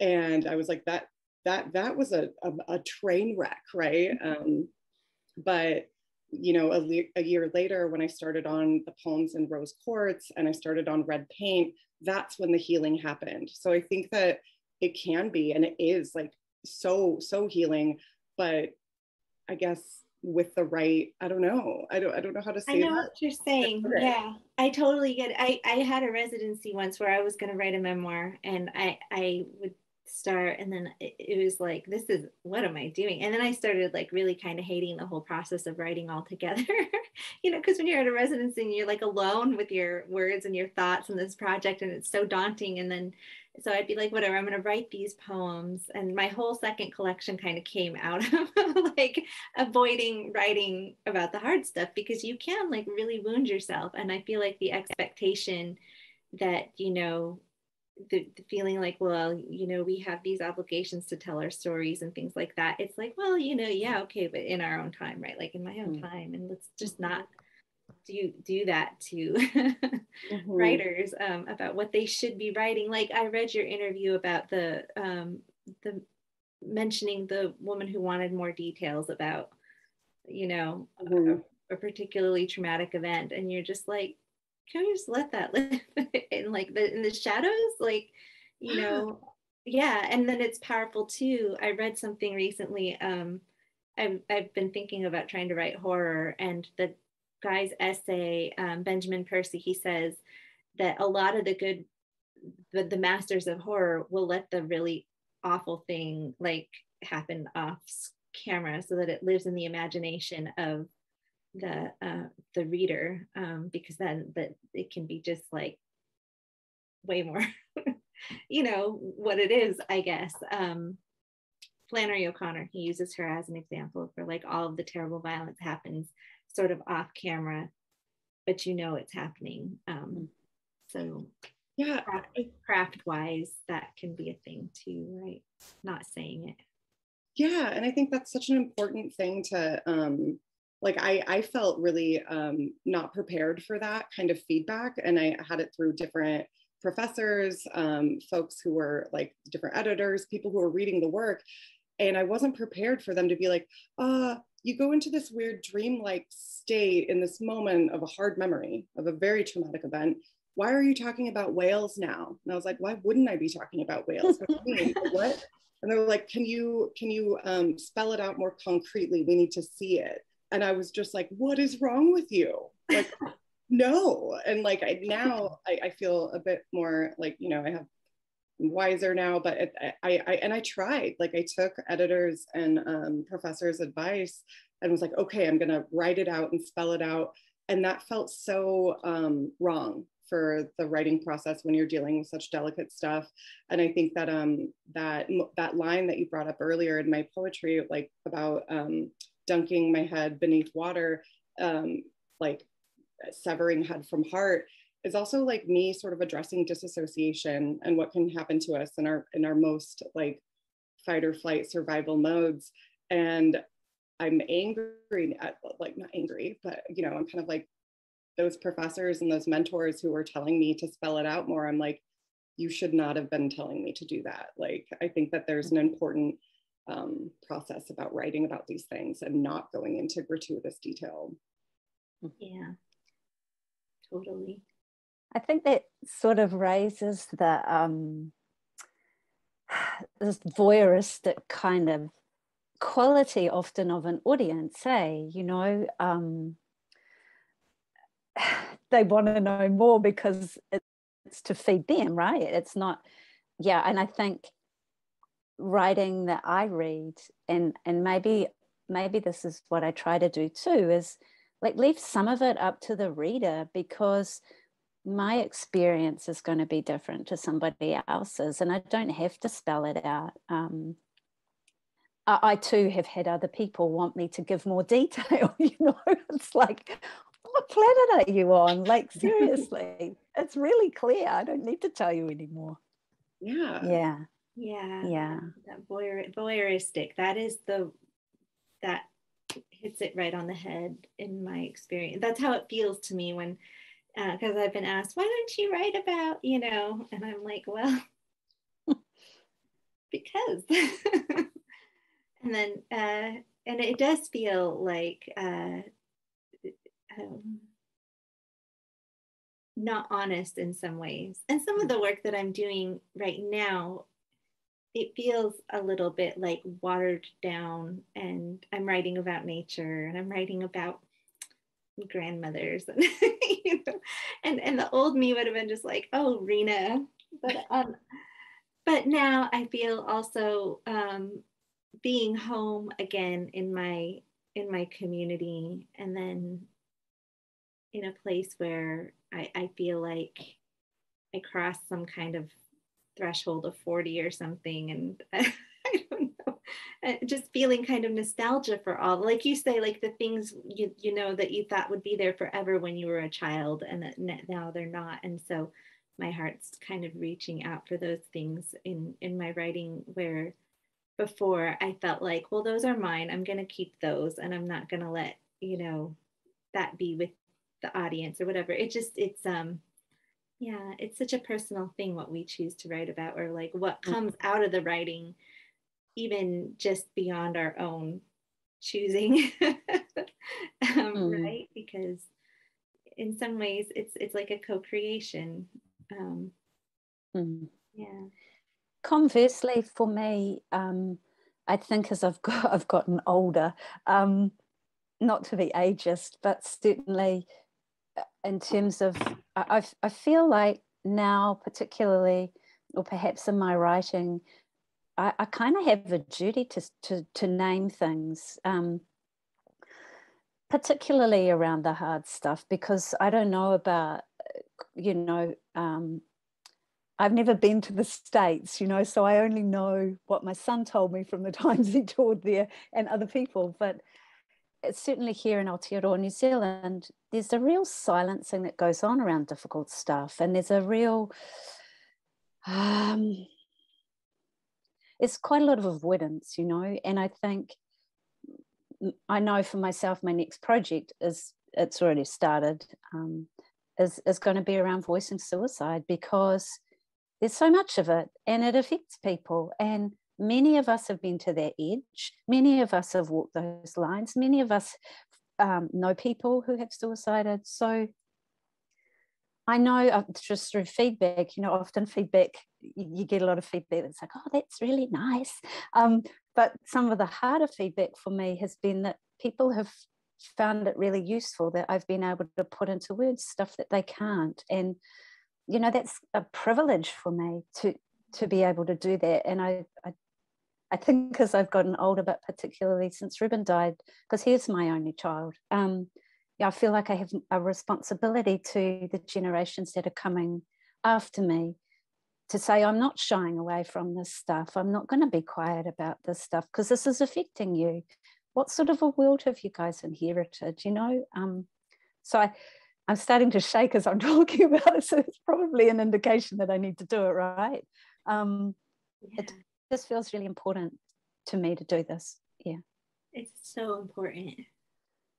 Speaker 2: And I was like, that that that was a, a, a train wreck, right? Mm-hmm. Um, but you know, a, a, year later, when I started on the poems in rose quartz and I started on red paint, that's when the healing happened. So I think that it can be, and it is like so so healing. But I guess with the right, I don't know, I don't I don't know how to say. I
Speaker 3: know
Speaker 2: that.
Speaker 3: what you're saying. Yeah, I totally get. It. I I had a residency once where I was going to write a memoir, and I I would start and then it, it, was like this is what am i doing and then i started like really kind of hating the whole process of writing altogether (laughs) you know because when you're at a residency and you're like alone with your words and your thoughts in this project and it's so daunting and then so i'd be like whatever i'm going to write these poems. And my whole second collection kind of came out (laughs) of like avoiding writing about the hard stuff because you can like really wound yourself. And i feel like the expectation that you know the, the, feeling like well you know we have these obligations to tell our stories and things like that. It's like well you know yeah okay but in our own time right? Like in my own mm-hmm. time. And let's just not do you do that to (laughs) mm-hmm. writers um, about what they should be writing. Like i read your interview about the um, the mentioning the woman who wanted more details about you know mm-hmm. a, a particularly traumatic event. And you're just like can we just let that live? (laughs) In like the in the shadows like you (gasps) know yeah. And then it's powerful too. I read something recently um I've, I've been thinking about trying to write horror and the guy's essay um, benjamin percy he says that a lot of the good the, the masters of horror will let the really awful thing like happen off camera so that it lives in the imagination of the uh, the reader um, because then that it can be just like way more (laughs) you know what it is i guess. Um, flannery o'connor he uses her as an example for like all of the terrible violence happens sort of off camera but you know it's happening um, so
Speaker 2: yeah
Speaker 3: craft, craft wise that can be a thing too right? Not saying it.
Speaker 2: Yeah and i think that's such an important thing to um like i i felt really um not prepared for that kind of feedback and i had it through different professors um folks who were like different editors people who were reading the work and i wasn't prepared for them to be like uh you go into this weird dreamlike state in this moment of a hard memory of a very traumatic event. Why are you talking about whales now? And i was like why wouldn't i be talking about whales? What, (laughs) and they were like can you can you um, spell it out more concretely? We need to see it. And i was just like what is wrong with you? Like (laughs) no. And like I, now I, I feel a bit more like you know i have wiser now but it, I, I and i tried like i took editors and um, professors advice and was like okay i'm gonna write it out and spell it out. And that felt so um, wrong for the writing process when you're dealing with such delicate stuff. And i think that um that that line that you brought up earlier in my poetry like about um dunking my head beneath water um like severing head from heart is also like me sort of addressing disassociation and what can happen to us in our in our most like fight or flight survival modes. And i'm angry at like not angry but you know i'm kind of like those professors and those mentors who were telling me to spell it out more. I'm like you should not have been telling me to do that. Like i think that there's an important um, process about writing about these things and not going into gratuitous detail.
Speaker 3: Yeah. Totally
Speaker 4: I think that sort of raises the um, (sighs) this voyeuristic kind of quality often of an audience, say, you know, um, (sighs) they want to know more because it's to feed them, right? It's not, yeah. And I think writing that I read, and and maybe maybe this is what I try to do too, is like leave some of it up to the reader because my experience is going to be different to somebody else's, and I don't have to spell it out. Um, I, I, too have had other people want me to give more (laughs) detail. You know, it's like, what planet are you on? Like, (laughs) seriously, it's really clear. I don't need to tell you anymore.
Speaker 2: Yeah.
Speaker 4: Yeah.
Speaker 3: Yeah.
Speaker 4: Yeah.
Speaker 3: That voyeur, voyeuristic. That is the that hits it right on the head in my experience. That's how it feels to me when because uh, I've been asked, why don't you write about, you know, and I'm like, well, (laughs) because. (laughs) and then, uh, and it does feel like uh, um, not honest in some ways. And some of the work that I'm doing right now, it feels a little bit like watered down. And I'm writing about nature and I'm writing about grandmothers and (laughs) you know and and the old me would have been just like oh rena. But um but now i feel also um being home again in my in my community and then in a place where i i feel like i crossed some kind of threshold of 40 or something and (laughs) i don't know (laughs) just feeling kind of nostalgia for all like you say like the things you you know that you thought would be there forever when you were a child and that now they're not. And so my heart's kind of reaching out for those things in in my writing where before I felt like well those are mine. I'm going to keep those and I'm not going to let you know that be with the audience or whatever. It just it's um yeah it's such a personal thing what we choose to write about or like what mm. comes out of the writing even just beyond our own choosing (laughs) um, mm. right because in some ways it's it's like a co-creation um, mm. yeah
Speaker 4: conversely for me um, i think as i've got (laughs) i've gotten older um, not to be ageist but certainly uh, in terms of I, I feel like now particularly or perhaps in my writing I, I kind of have a duty to, to, to name things, um, particularly around the hard stuff, because I don't know about, you know, um, I've never been to the States, you know, so I only know what my son told me from the (laughs) times he toured there and other people. But certainly here in Aotearoa, New Zealand, there's a real silencing that goes on around difficult stuff, and there's a real um, it's quite a lot of avoidance, you know. And I think I know for myself, my next project is it's already started. Um, is is going to be around voicing suicide because there's so much of it, and it affects people. And many of us have been to that edge. Many of us have walked those lines. Many of us um, know people who have suicided. So I know uh, just through feedback, you know, often feedback, you get a lot of feedback that's like, oh, that's really nice. Um, but some of the harder feedback for me has been that people have found it really useful that I've been able to put into words stuff that they can't. And, you know, that's a privilege for me to to be able to do that. And I, I I think as I've gotten older, but particularly since Ruben died, because he's my only child, um, I feel like I have a responsibility to the generations that are coming after me to say, I'm not shying away from this stuff. I'm not going to be quiet about this stuff because this is affecting you. What sort of a world have you guys inherited? You know? Um, so I, I'm starting to shake as I'm (laughs) talking about it. So it's probably an indication that I need to do it right. Um, yeah. It just feels really important to me to do this. Yeah.
Speaker 3: It's so important.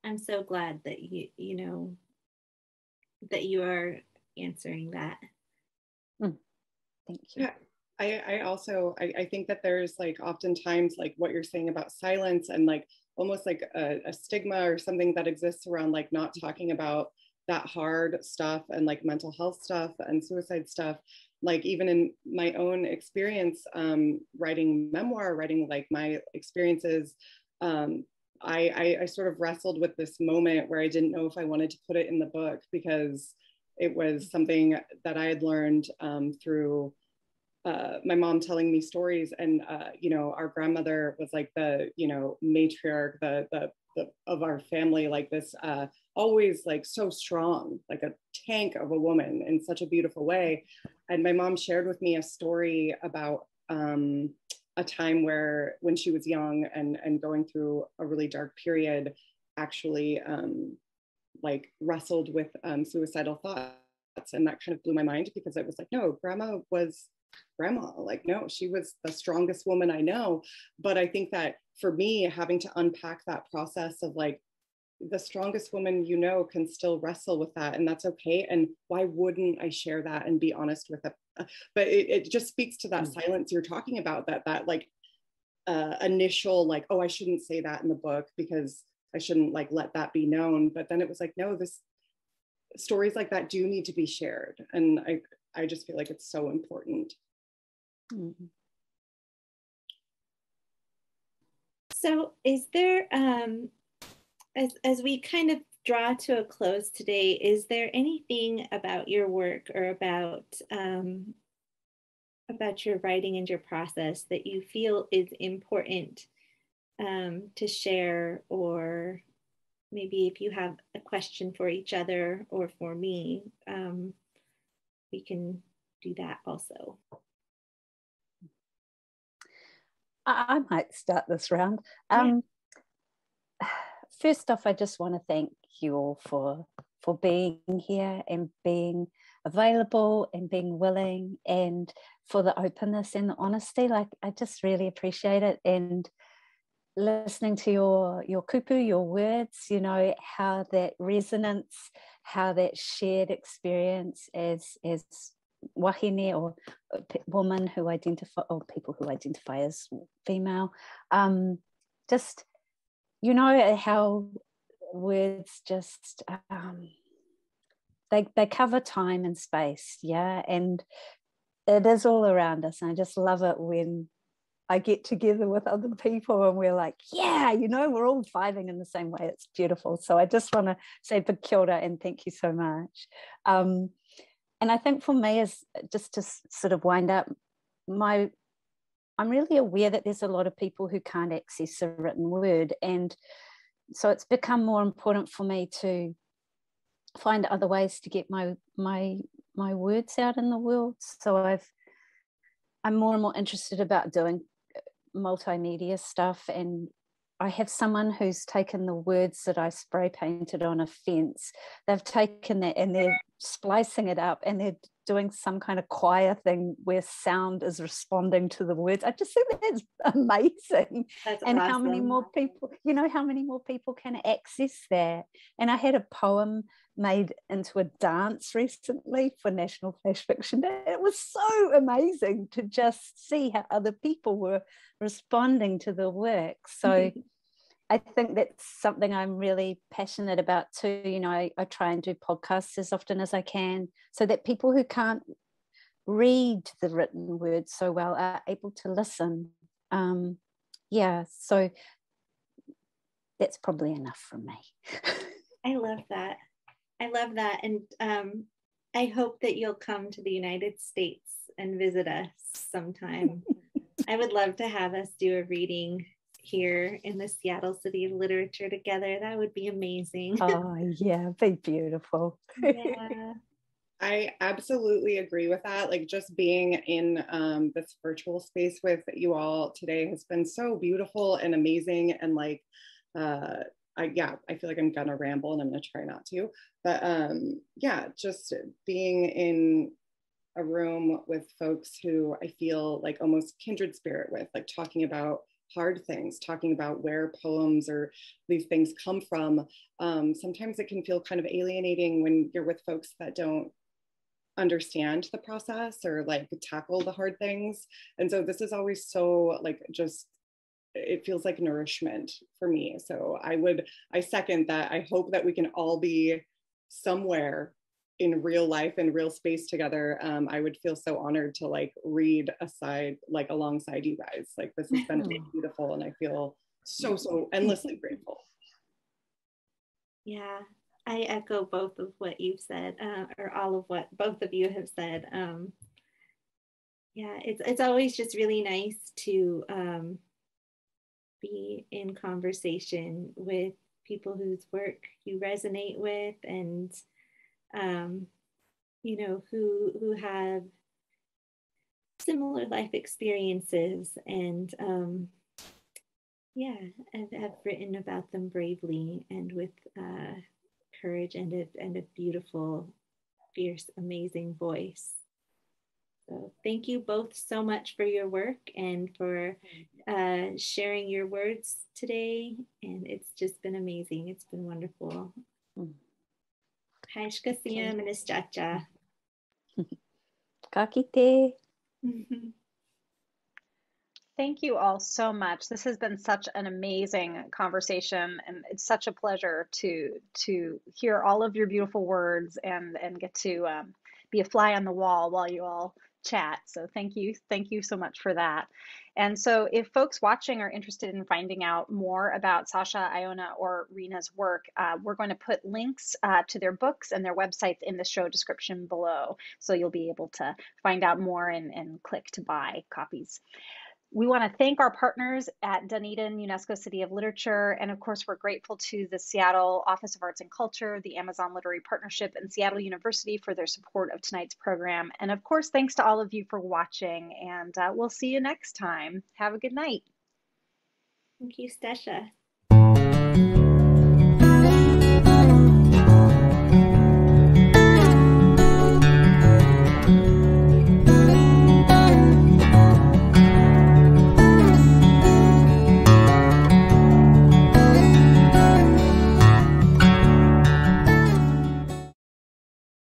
Speaker 3: I'm so glad that you you know that you are answering that.
Speaker 4: Mm. Thank you.
Speaker 2: Yeah. I, I also I, I think that there's like oftentimes like what you're saying about silence and like almost like a, a stigma or something that exists around like not talking about that hard stuff and like mental health stuff and suicide stuff like even in my own experience um, writing memoir writing like my experiences um, I, I, I sort of wrestled with this moment where I didn't know if I wanted to put it in the book because it was something that I had learned um, through uh, my mom telling me stories. And, uh, you know, our grandmother was like the, you know, matriarch the, the, the of our family, like this, uh, always like so strong, like a tank of a woman in such a beautiful way. And my mom shared with me a story about um, a time where when she was young and and going through a really dark period actually um, like wrestled with um, suicidal thoughts. And that kind of blew my mind because it was like no grandma was grandma. Like no she was the strongest woman i know. But i think that for me having to unpack that process of like the strongest woman you know can still wrestle with that and that's okay and why wouldn't i share that and be honest with it but it, it just speaks to that mm-hmm. silence you're talking about that that like uh, initial like oh i shouldn't say that in the book because i shouldn't like let that be known but then it was like no this stories like that do need to be shared and i i just feel like it's so important mm-hmm.
Speaker 3: so is there um as, as we kind of draw to a close today, is there anything about your work or about um, about your writing and your process that you feel is important um, to share, or maybe if you have a question for each other or for me, um, we can do that also.
Speaker 4: I might start this round. Um, first off, I just want to thank you all for for being here and being available and being willing and for the openness and the honesty. Like I just really appreciate it and listening to your your kupu, your words, you know, how that resonance, how that shared experience as as wahine or woman who identify or people who identify as female, um, just you know how words just um, they they cover time and space, yeah, and it is all around us. And I just love it when I get together with other people and we're like, yeah, you know, we're all vibing in the same way. It's beautiful. So I just want to say big kia and thank you so much. Um, and I think for me is just to sort of wind up my I'm really aware that there's a lot of people who can't access a written word. And so it's become more important for me to find other ways to get my my my words out in the world. So I've I'm more and more interested about doing uh, multimedia stuff and I have someone who's taken the words that I spray painted on a fence. They've taken that and they're splicing it up and they're doing some kind of choir thing where sound is responding to the words. I just think that's amazing.
Speaker 3: That's
Speaker 4: and
Speaker 3: awesome.
Speaker 4: how many more people, you know, how many more people can access that? And I had a poem made into a dance recently for National Flash Fiction Day. It was so amazing to just see how other people were responding to the work. So (laughs) I think that's something I'm really passionate about too. You know, I, I try and do podcasts as often as I can so that people who can't read the written word so well are able to listen. Um, yeah, so that's probably enough from me. (laughs)
Speaker 3: I love that. I love that. And um, I hope that you'll come to the United States and visit us sometime. (laughs) I would love to have us do a reading here in the Seattle City of Literature together. That would be amazing. (laughs)
Speaker 4: oh, yeah, be beautiful.
Speaker 3: yeah.
Speaker 2: I absolutely agree with that. Like just being in um, this virtual space with you all today has been so beautiful and amazing. And like, uh, I, yeah, I feel like I'm gonna ramble and I'm gonna try not to. But um, yeah, just being in a room with folks who I feel like almost kindred spirit with, like talking about hard things, talking about where poems or these things come from. Um, sometimes it can feel kind of alienating when you're with folks that don't understand the process or like tackle the hard things. And so this is always so like just it feels like nourishment for me. So I would I second that. I hope that we can all be somewhere in real life in real space together um, i would feel so honored to like read aside like alongside you guys. Like this has been beautiful and i feel so so endlessly grateful.
Speaker 3: Yeah i echo both of what you've said uh, or all of what both of you have said um, yeah it's it's always just really nice to um, be in conversation with people whose work you resonate with and um, you know, who who have similar life experiences and um, yeah, and have written about them bravely and with uh, courage and a and a beautiful, fierce, amazing voice. So thank you both so much for your work and for uh, sharing your words today. And it's just been amazing. It's been wonderful. Mm. Haishkasiya Ministracha. (laughs)
Speaker 4: Kakite. (laughs)
Speaker 1: Thank you all so much. This has been such an amazing conversation, and it's such a pleasure to to hear all of your beautiful words and and get to um, be a fly on the wall while you all chat. So thank you, thank you so much for that. And so if folks watching are interested in finding out more about Sasha, Iona, or Rena's work, uh, we're going to put links uh, to their books and their websites in the show description below. So you'll be able to find out more and, and click to buy copies. We want to thank our partners at Dunedin UNESCO City of Literature, and of course, we're grateful to the Seattle Office of Arts and Culture, the Amazon Literary Partnership, and Seattle University for their support of tonight's program. And of course, thanks to all of you for watching, and uh, we'll see you next time. Have a good night.
Speaker 3: Thank you, Stasha.